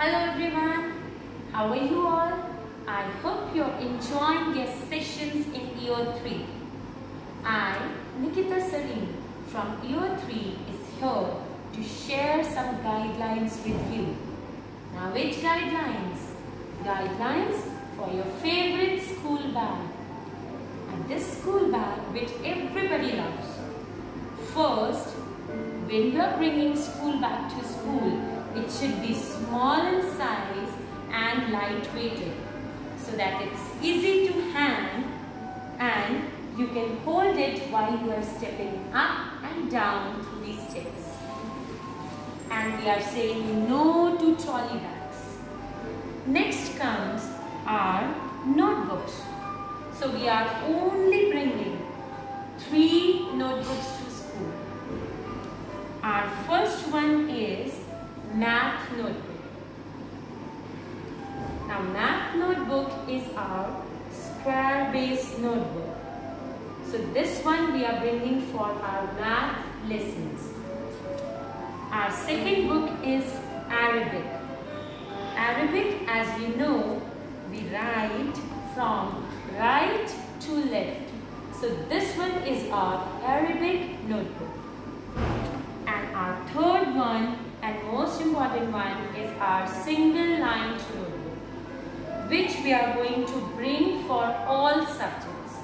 Hello everyone, how are you all? I hope you're enjoying your sessions in year 3. I, Nikita Sareen from year 3 is here to share some guidelines with you. Now which guidelines? Guidelines for your favorite school bag. And this school bag which everybody loves. First, when you are bringing school bag to school, it should be small in size and light weighted so that it's easy to hand and you can hold it while you are stepping up and down through these steps. And we are saying no to trolley bags. Next comes our notebooks. So we are only bringing three notebooks is square based notebook. So this one we are bringing for our math lessons. Our second book is Arabic. Arabic as you know we write from right to left. So this one is our Arabic notebook. And our third one and most important one is our single line notebook which we are going to bring for all subjects.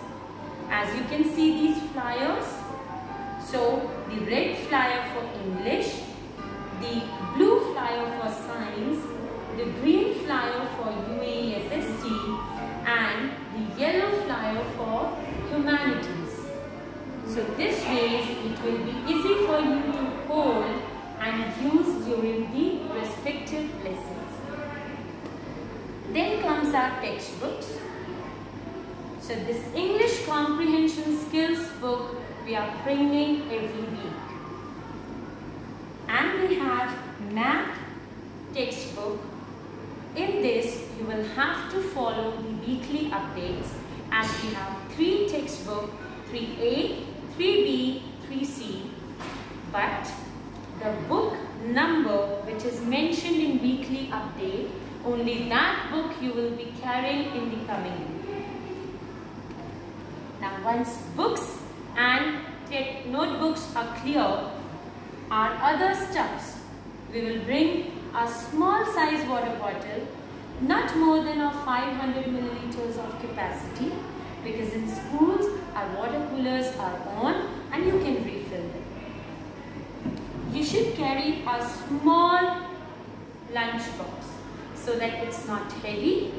As you can see these flyers, so the red flyer for English, the blue flyer for science, the green flyer for UASST and the yellow flyer for humanities. So this way it will be easy for you to hold and use during the respective lessons. Comes our textbooks. So this English Comprehension Skills book we are bringing every week. And we have math textbook. In this you will have to follow the weekly updates as we have three textbook 3A, 3B, 3C. But the book number which is mentioned in weekly update, only that book you will be carrying in the coming week. Now once books and notebooks are clear, our other stuffs, we will bring a small size water bottle, not more than a 500 milliliters of capacity because in schools our water coolers are on and you can refill them. You should carry a small lunch box so that it's not heavy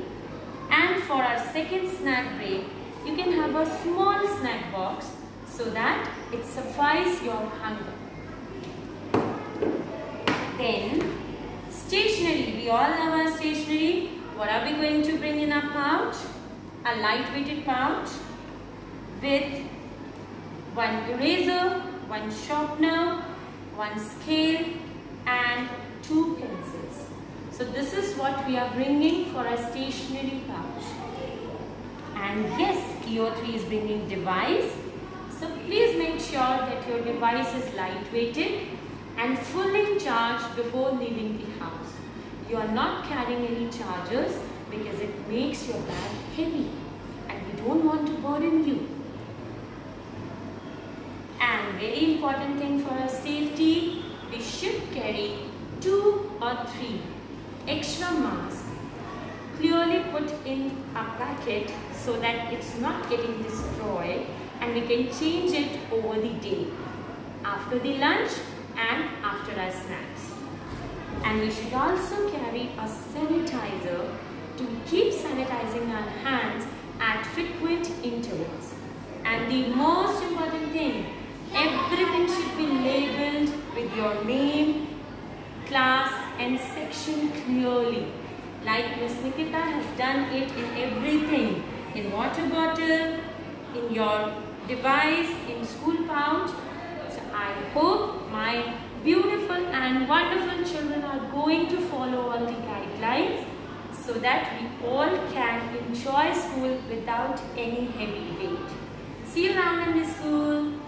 and for our second snack break you can have a small snack box so that it suffices your hunger. Then stationery, we all have our stationery. What are we going to bring in our pouch? A light-weighted pouch with one eraser, one sharpener, one scale and two pencils. So this is what we are bringing for a stationary pouch. And yes, EO3 is bringing device. So please make sure that your device is light-weighted and fully charged before leaving the house. You are not carrying any chargers because it makes your bag heavy and we don't want to burden you. And very important thing for our safety, we should carry two or three masks clearly put in a packet so that it's not getting destroyed and we can change it over the day after the lunch and after our snacks. And we should also carry a sanitizer to keep sanitizing our hands at frequent intervals. And the most important thing, everything should be labeled with your name, class and section clearly. Like Miss Nikita has done it in everything. In water bottle, in your device, in school pouch. So I hope my beautiful and wonderful children are going to follow all the guidelines so that we all can enjoy school without any heavy weight. See you around in the school.